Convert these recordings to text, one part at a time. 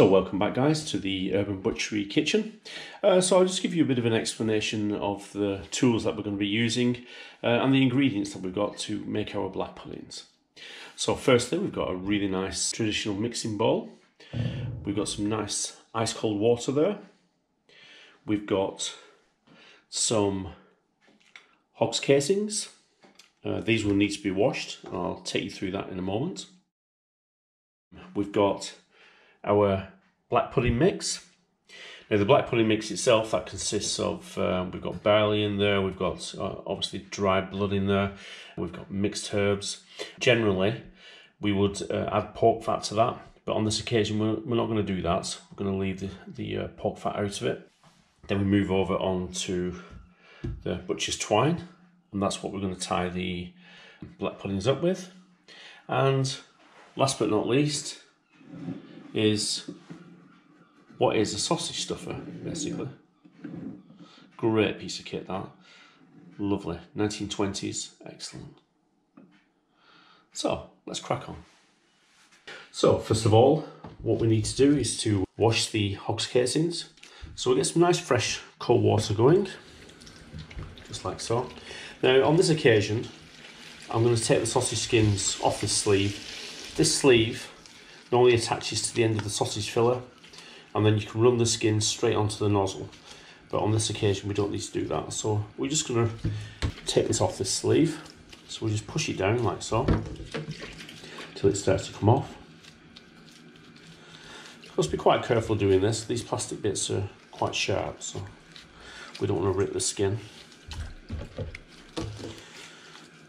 So welcome back guys to the Urban Butchery Kitchen. Uh, so I'll just give you a bit of an explanation of the tools that we're going to be using uh, and the ingredients that we've got to make our black puddings. So firstly we've got a really nice traditional mixing bowl. We've got some nice ice cold water there. We've got some hogs casings. Uh, these will need to be washed. I'll take you through that in a moment. We've got our black pudding mix. Now the black pudding mix itself, that consists of, um, we've got barley in there, we've got uh, obviously dried blood in there, we've got mixed herbs. Generally, we would uh, add pork fat to that, but on this occasion we're, we're not going to do that. We're going to leave the, the uh, pork fat out of it. Then we move over on to the butcher's twine, and that's what we're going to tie the black puddings up with. And last but not least, is what is a sausage stuffer, basically. Great piece of kit, that. Lovely. 1920s, excellent. So, let's crack on. So, first of all, what we need to do is to wash the hogs casings. So we get some nice fresh cold water going, just like so. Now, on this occasion, I'm going to take the sausage skins off the sleeve. This sleeve normally attaches to the end of the sausage filler and then you can run the skin straight onto the nozzle. But on this occasion we don't need to do that. So we're just going to take this off this sleeve. So we just push it down like so till it starts to come off. Must be quite careful doing this. These plastic bits are quite sharp so we don't want to rip the skin.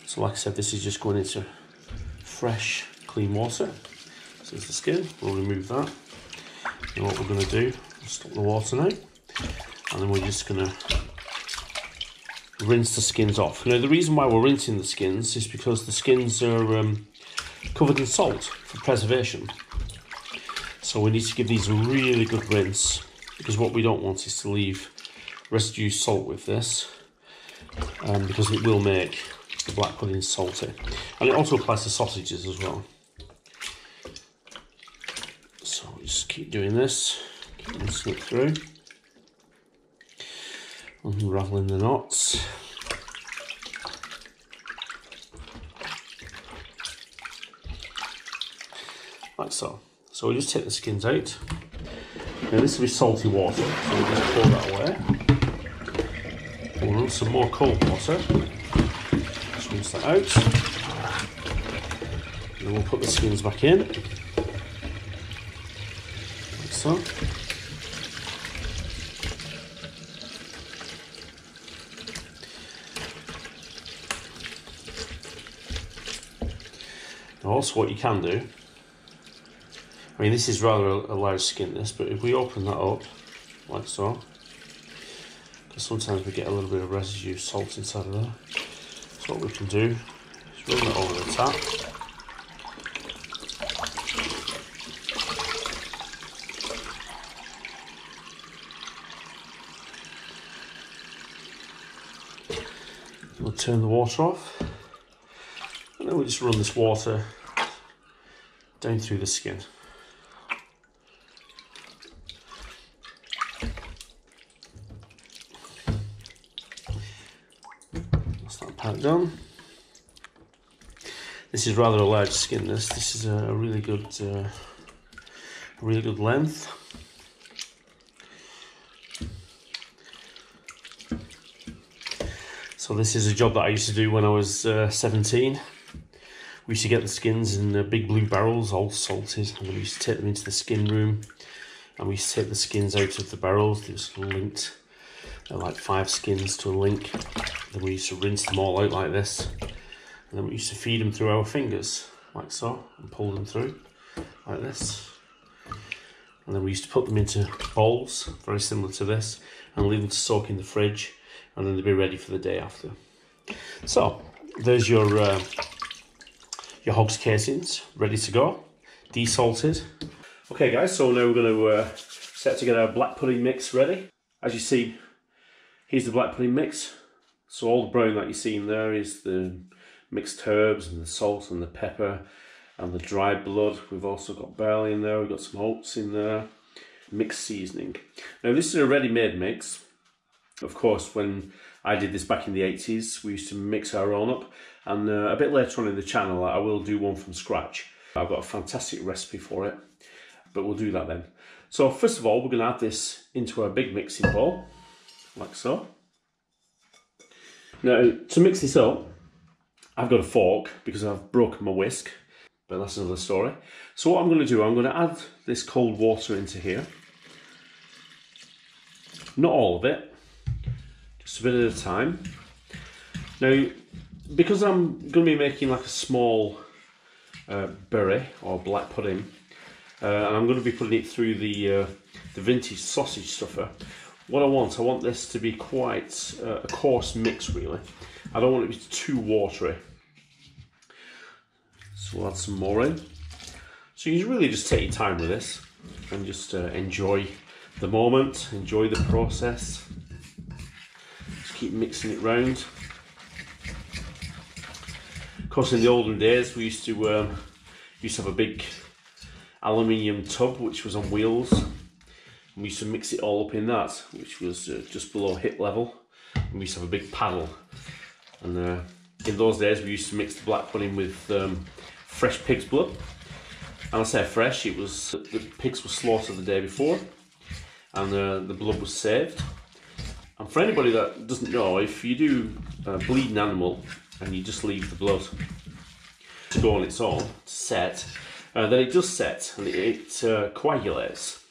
So like I said this is just going into fresh clean water. So is the skin. We'll remove that. And what we're going to do, stop the water now, and then we're just going to rinse the skins off. Now the reason why we're rinsing the skins is because the skins are um, covered in salt for preservation. So we need to give these a really good rinse because what we don't want is to leave residue salt with this um, because it will make the black pudding salty. And it also applies to sausages as well. Just keep doing this, keep slip through, unraveling the knots. Like so. So we just take the skins out. Now this will be salty water, so we'll just pour that away. We'll run some more cold water. Just rinse that out. And we'll put the skins back in so. Also what you can do, I mean this is rather a, large skin this, but if we open that up, like so, because sometimes we get a little bit of residue salt inside of there, so what we can do is run it over the tap, turn the water off and then we'll just run this water down through the skin. That's that part done. This is rather a large skin. This this is a really good, uh, really good length. So this is a job that I used to do when I was uh, 17. We used to get the skins in uh, big blue barrels, all salted, and we used to take them into the skin room. And we used to take the skins out of the barrels, they were linked. They're like five skins to a link. Then we used to rinse them all out like this. And then we used to feed them through our fingers, like so, and pull them through, like this. And then we used to put them into bowls, very similar to this, and leave them to soak in the fridge and then they'll be ready for the day after. So there's your uh, your hogs casings ready to go, desalted. Okay guys, so now we're going to uh, set to get our black pudding mix ready. As you see, here's the black pudding mix. So all the brown that you see in there is the mixed herbs and the salt and the pepper and the dried blood. We've also got barley in there, we've got some oats in there. mixed seasoning. Now this is a ready-made mix. Of course, when I did this back in the 80s, we used to mix our own up. And uh, a bit later on in the channel, I will do one from scratch. I've got a fantastic recipe for it, but we'll do that then. So first of all, we're going to add this into our big mixing bowl, like so. Now, to mix this up, I've got a fork because I've broken my whisk, but that's another story. So what I'm going to do, I'm going to add this cold water into here. Not all of it, bit at a time. Now, because I'm going to be making like a small uh, bury or black pudding, uh, and I'm going to be putting it through the uh, the vintage sausage stuffer. What I want, I want this to be quite uh, a coarse mix really. I don't want it to be too watery. So we'll add some more in. So you really just take your time with this and just uh, enjoy the moment, enjoy the process. Keep mixing it round. Of course, in the olden days, we used to um, used to have a big aluminium tub which was on wheels. And we used to mix it all up in that, which was uh, just below hip level. And we used to have a big paddle. And uh, in those days, we used to mix the black pudding with um, fresh pig's blood. And I say fresh, it was the pigs were slaughtered the day before, and uh, the blood was saved. And for anybody that doesn't know, if you do uh, bleed an animal and you just leave the blood to go on its own to set, uh, then it does set and it, it uh, coagulates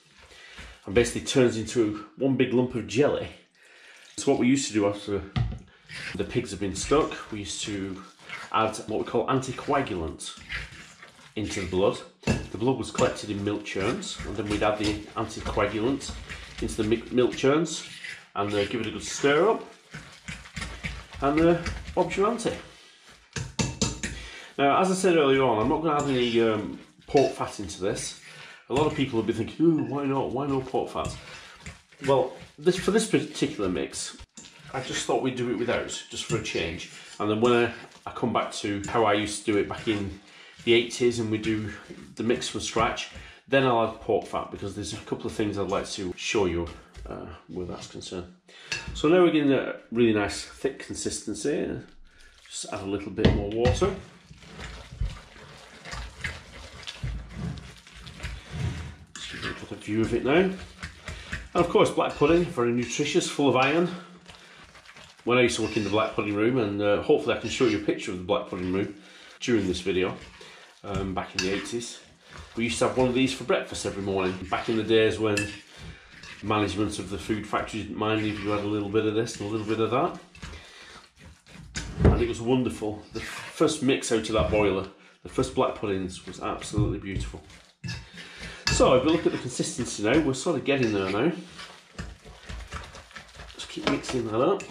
and basically turns into one big lump of jelly. So what we used to do after the pigs have been stuck, we used to add what we call anticoagulant into the blood. The blood was collected in milk churns, and then we'd add the anticoagulant into the milk churns and uh, give it a good stir up. And uh, Bob's your auntie. Now, as I said earlier on, I'm not going to add any um, pork fat into this. A lot of people will be thinking, "Ooh, why not? Why no pork fat?" Well, this for this particular mix, I just thought we'd do it without, just for a change. And then when I, I come back to how I used to do it back in the 80s and we do the mix from scratch, then I'll add pork fat because there's a couple of things I'd like to show you uh, where that's concerned. So now we're getting a really nice thick consistency. Just add a little bit more water. Just a view of it now. And of course, black pudding, very nutritious, full of iron. When I used to work in the black pudding room, and uh, hopefully I can show you a picture of the black pudding room during this video, um, back in the 80s. We used to have one of these for breakfast every morning. Back in the days when management of the food factory didn't mind if you had a little bit of this and a little bit of that. And it was wonderful. The first mix out of that boiler, the first black puddings was absolutely beautiful. So if we look at the consistency now, we're sort of getting there now. Just keep mixing that up.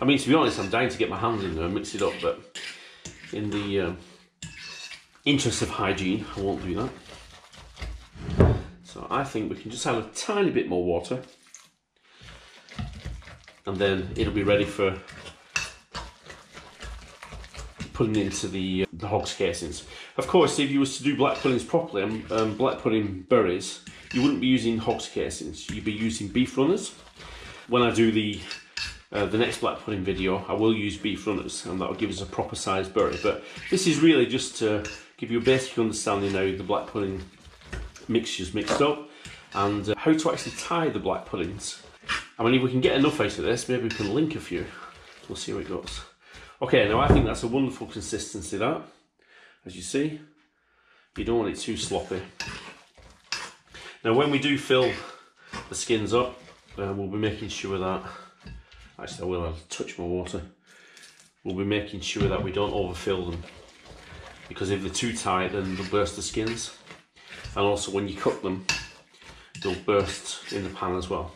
I mean, to be honest, I'm dying to get my hands in there and mix it up, but in the um, interest of hygiene, I won't do that. So I think we can just add a tiny bit more water and then it'll be ready for putting into the, the hog's casings. Of course, if you was to do black puddings properly, um, um, black pudding buries, you wouldn't be using hog's casings, you'd be using beef runners. When I do the uh, the next black pudding video, I will use beef runners and that will give us a proper sized bury. But this is really just to give you a basic understanding how the black pudding mixtures mixed up and uh, how to actually tie the black puddings. I mean, if we can get enough out of this, maybe we can link a few. We'll see how it goes. Okay, now I think that's a wonderful consistency that, as you see. You don't want it too sloppy. Now when we do fill the skins up, uh, we'll be making sure that, actually I will to touch my water, we'll be making sure that we don't overfill them because if they're too tight then they'll burst the skins and also when you cook them they'll burst in the pan as well.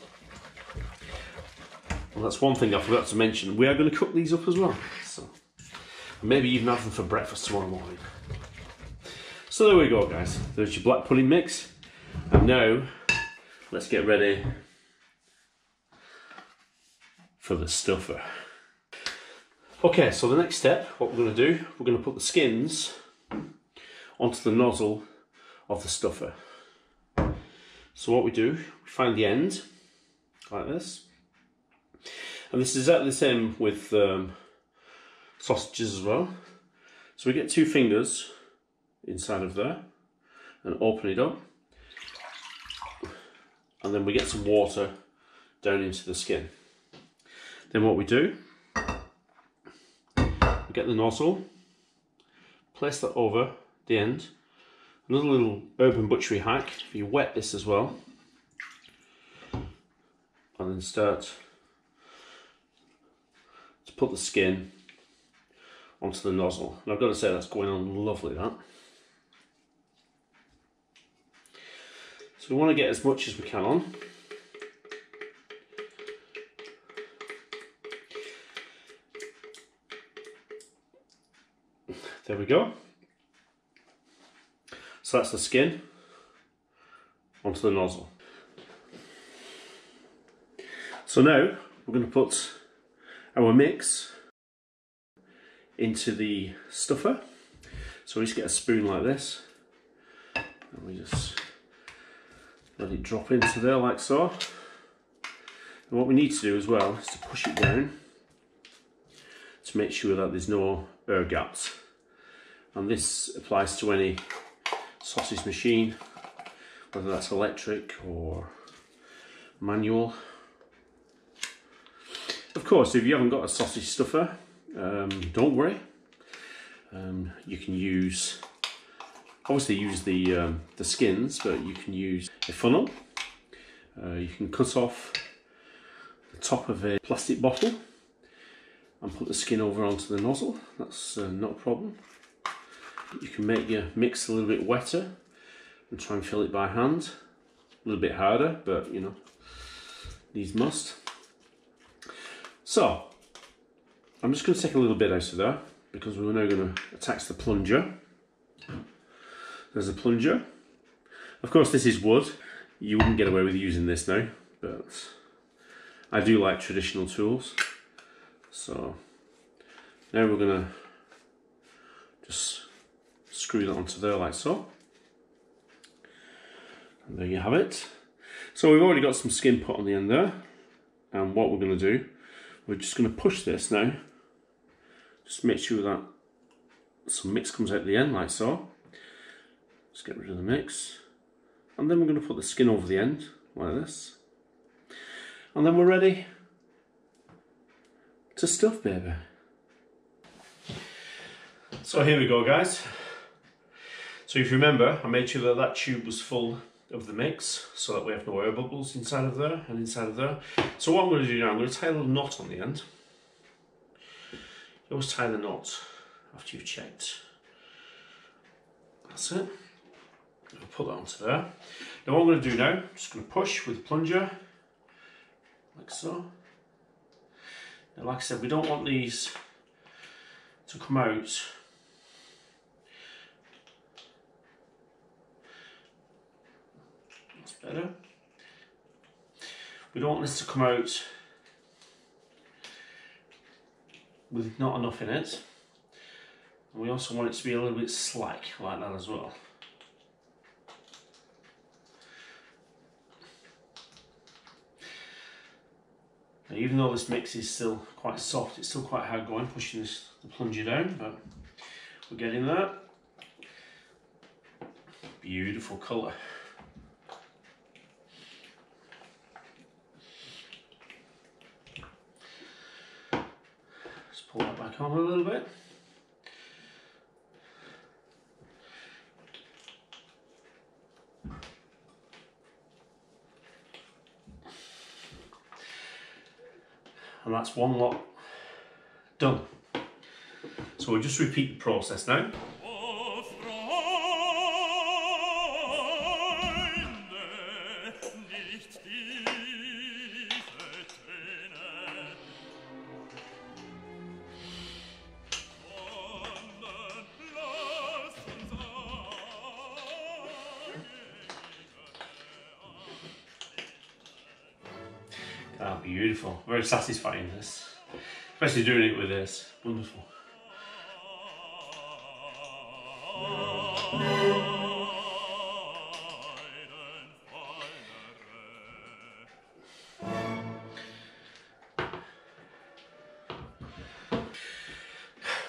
That's one thing I forgot to mention, we are going to cook these up as well. So maybe even have them for breakfast tomorrow morning. So there we go guys, there's your black pudding mix. And now, let's get ready for the stuffer. Okay, so the next step, what we're going to do, we're going to put the skins onto the nozzle of the stuffer. So what we do, we find the end, like this. And this is exactly the same with um, sausages as well. So we get two fingers inside of there and open it up. And then we get some water down into the skin. Then what we do, we get the nozzle, place that over the end. Another little urban butchery hack, if you wet this as well, and then start to put the skin onto the nozzle. And I've got to say that's going on lovely that. So we want to get as much as we can on. There we go. So that's the skin onto the nozzle. So now we're going to put our mix into the stuffer. So we just get a spoon like this and we just let it drop into there like so. And what we need to do as well is to push it down to make sure that there's no air gaps. And this applies to any sausage machine, whether that's electric or manual. Of course, if you haven't got a sausage stuffer, um, don't worry. Um, you can use, obviously use the, um, the skins, but you can use a funnel. Uh, you can cut off the top of a plastic bottle and put the skin over onto the nozzle. That's uh, not a problem. You can make your mix a little bit wetter and try and fill it by hand. A little bit harder, but you know, these must. So, I'm just going to take a little bit out of there because we're now going to attach the plunger. There's a plunger. Of course, this is wood. You wouldn't get away with using this now, but I do like traditional tools. So now we're going to just screw that onto there like so. And there you have it. So we've already got some skin put on the end there. And what we're going to do, we're just going to push this now. Just make sure that some mix comes out the end like so. Just get rid of the mix. And then we're going to put the skin over the end like this. And then we're ready to stuff baby. So here we go guys. So if you remember, I made sure that that tube was full of the mix so that we have no air bubbles inside of there and inside of there. So what I'm going to do now, I'm going to tie a little knot on the end. You always tie the knot after you've checked. That's it. I'll put that onto there. Now what I'm going to do now, I'm just going to push with the plunger, like so. Now like I said, we don't want these to come out We don't want this to come out with not enough in it. And we also want it to be a little bit slack like that as well. Now, even though this mix is still quite soft, it's still quite hard going, pushing this, the plunger down, but we're getting there. Beautiful colour. Pull that back on a little bit. And that's one lot done. So we'll just repeat the process now. very satisfying this, especially doing it with this, wonderful.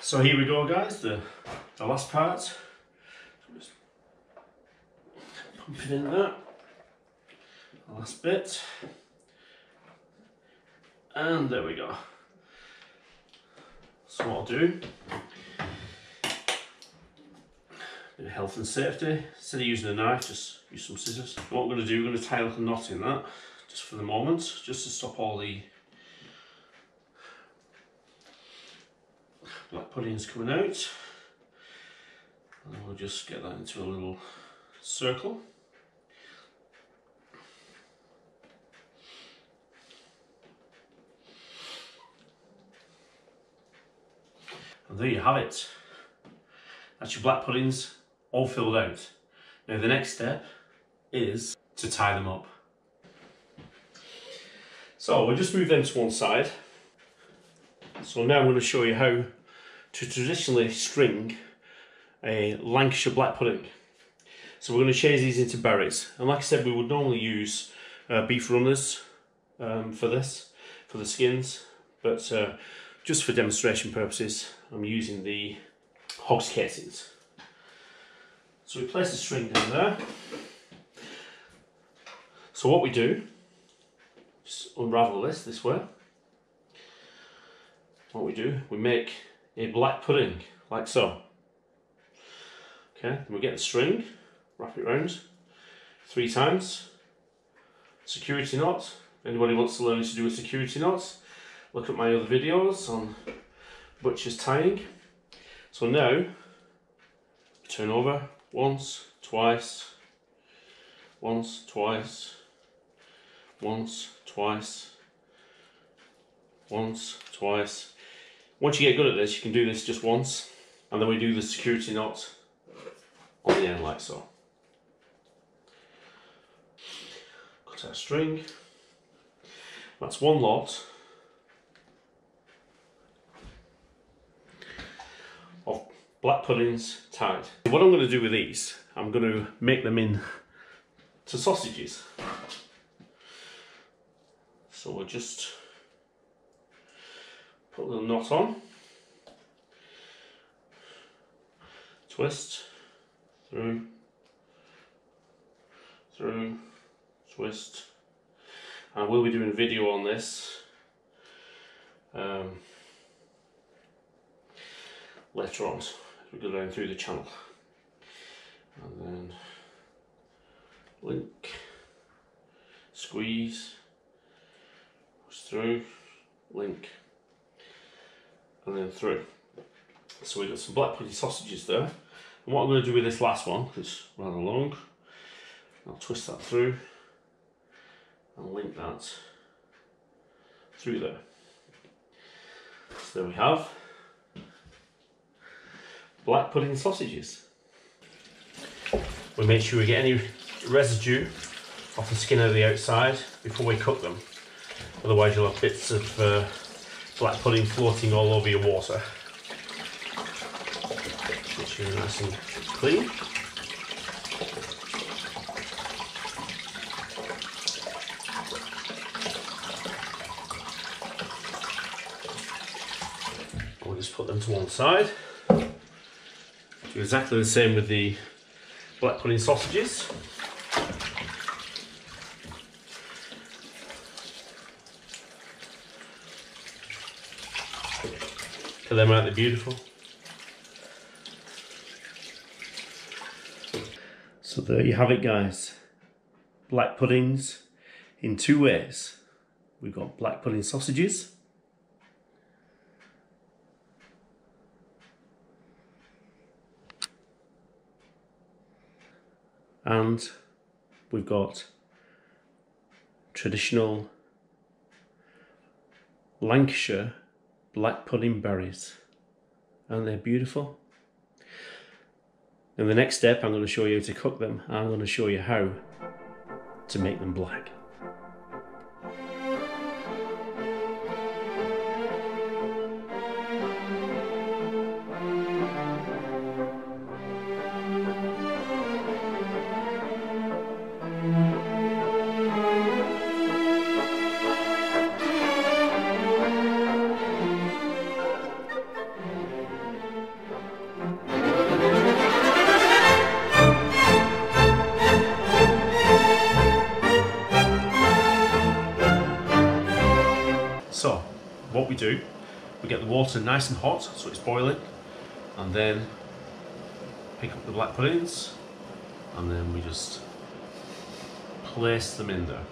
So here we go guys, the, the last part. Just pump it in there, last bit. And there we go. So what I'll do, bit of health and safety. Instead of using a knife, just use some scissors. What I'm going to do, we're going to tie a little knot in that, just for the moment, just to stop all the black puddings coming out. And we'll just get that into a little circle. And there you have it. That's your black puddings all filled out. Now the next step is to tie them up. So we'll just move them to one side. So now I'm going to show you how to traditionally string a Lancashire black pudding. So we're going to change these into buries. And like I said, we would normally use uh, beef runners um, for this, for the skins. But uh, just for demonstration purposes, I'm using the hogs casings. So we place the string down there. So what we do, just unravel this this way. What we do, we make a black pudding, like so. Okay, then we get the string, wrap it round three times. Security knot. Anybody wants to learn to do a security knot, look at my other videos on butcher's tying. So now, turn over, once, twice, once, twice, once, twice, once, twice. Once you get good at this, you can do this just once, and then we do the security knot on the end like so. Cut our string. That's one lot black puddings tied. What I'm going to do with these, I'm going to make them in to sausages. So we'll just put little knot on, twist, through, through, twist. And I will be doing a video on this um, later on we go down through the channel. And then link squeeze push through link and then through. So we've got some black pudding sausages there. And what I'm going to do with this last one because it's rather long I'll twist that through and link that through there. So there we have black pudding sausages. We make sure we get any residue off the skin of the outside before we cook them. Otherwise you'll have bits of uh, black pudding floating all over your water. Make sure you're nice and clean. We'll just put them to one side. Exactly the same with the black pudding sausages. Look them, aren't they beautiful? So there you have it guys. Black puddings in two ways. We've got black pudding sausages and we've got traditional Lancashire black pudding buries. Aren't they beautiful? In the next step, I'm going to show you how to cook them. I'm going to show you how to make them black. We get the water nice and hot, so it's boiling, and then pick up the black puddings, and then we just place them in there.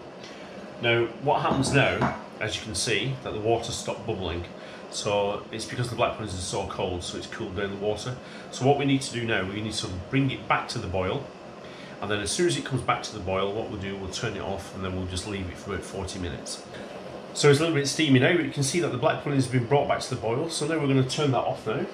Now, what happens now, as you can see, that the water stopped bubbling, so it's because the black puddings are so cold, so it's cooled down the water. So what we need to do now, we need to bring it back to the boil, and then as soon as it comes back to the boil, what we'll do, we'll turn it off, and then we'll just leave it for about 40 minutes. So it's a little bit steamy now, but you can see that the black pudding has been brought back to the boil. So now we're going to turn that off now.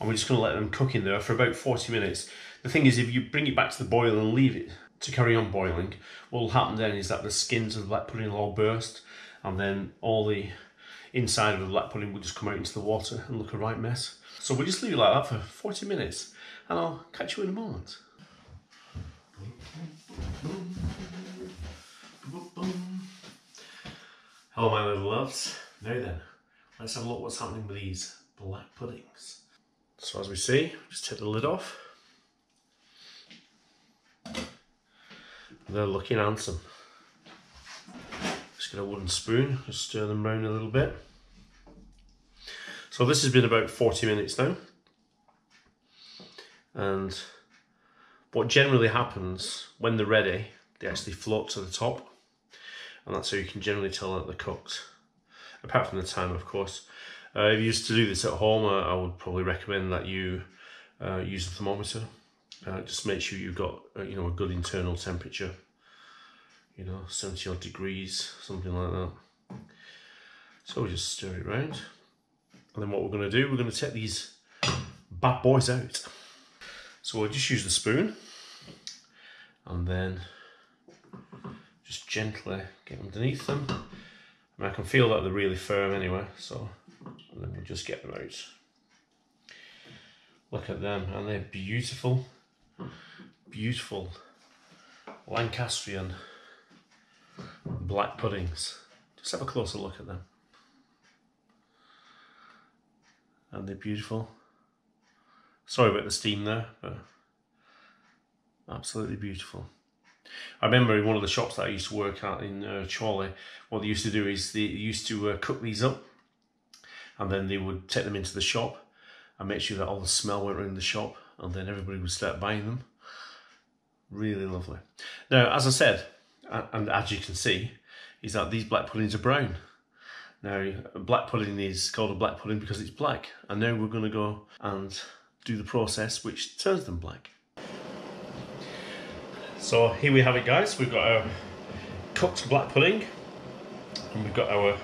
And we're just going to let them cook in there for about 40 minutes. The thing is, if you bring it back to the boil and leave it to carry on boiling, what will happen then is that the skins of the black pudding will all burst and then all the inside of the black pudding will just come out into the water and look a right mess. So we'll just leave it like that for 40 minutes and I'll catch you in a moment. Hello my little loves. Now then, let's have a look what's happening with these black puddings. So as we see, just take the lid off. They're looking handsome. Just get a wooden spoon, just stir them around a little bit. So this has been about 40 minutes now. And what generally happens when they're ready, they actually float to the top and that's how you can generally tell that they're cooked. Apart from the time, of course. Uh, if you used to do this at home, uh, I would probably recommend that you uh, use a thermometer. Uh, just make sure you've got uh, you know a good internal temperature. You know, 70 odd degrees, something like that. So we just stir it around. And then what we're going to do, we're going to take these bad boys out. So we'll just use the spoon and then just gently get underneath them. I, I can feel that they're really firm anyway, so then we'll just get them out. Look at them, and they're beautiful, beautiful Lancastrian black puddings. Just have a closer look at them. And they're beautiful. Sorry about the steam there, but absolutely beautiful. I remember in one of the shops that I used to work at in uh, Chorley, what they used to do is they used to uh, cook these up and then they would take them into the shop and make sure that all the smell went around the shop and then everybody would start buying them. Really lovely. Now, as I said, and as you can see, is that these black puddings are brown. Now, black pudding is called a black pudding because it's black. And now we're going to go and do the process which turns them black. So here we have it guys, we've got our cooked black pudding and we've got our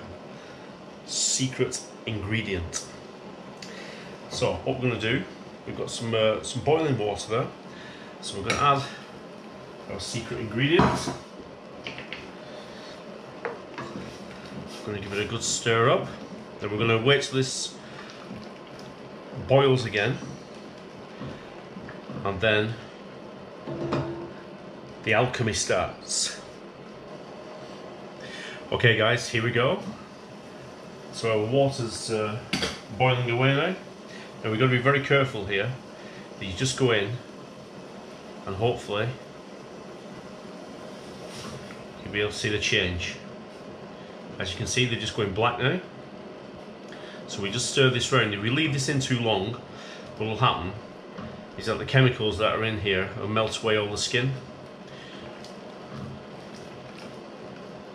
secret ingredient. So what we're going to do, we've got some uh, some boiling water there, so we're going to add our secret ingredient. Going to give it a good stir up, then we're going to wait till this boils again and then the alchemy starts. Okay guys, here we go. So our water's uh, boiling away now. Now we've got to be very careful here that you just go in and hopefully you'll be able to see the change. As you can see they're just going black now. So we just stir this round. If we leave this in too long, what will happen is that the chemicals that are in here will melt away all the skin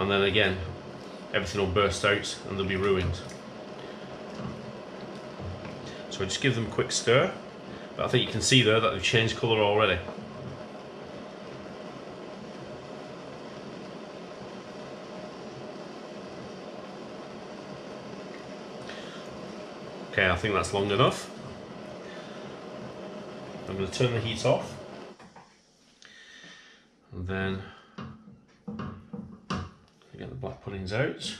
and then again everything will burst out and they'll be ruined. So I just give them a quick stir, but I think you can see there that they've changed colour already. Okay, I think that's long enough. I'm going to turn the heat off and then get out.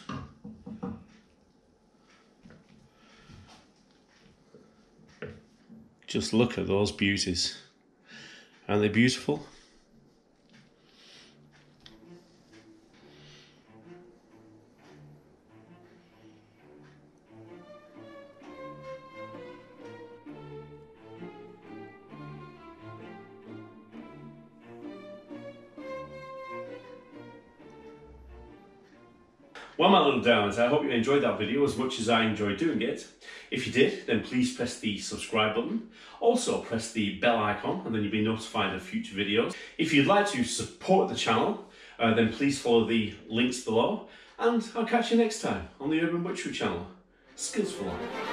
Just look at those beauties. Aren't they beautiful? Darlings, I hope you enjoyed that video as much as I enjoyed doing it. If you did, then please press the subscribe button. Also, press the bell icon and then you'll be notified of future videos. If you'd like to support the channel, uh, then please follow the links below. And I'll catch you next time on the Urban Butchery channel. Skills for life.